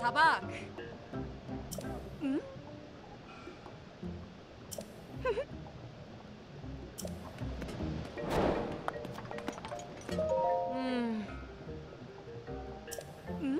Tabak. Hmm? hmm. Hmm?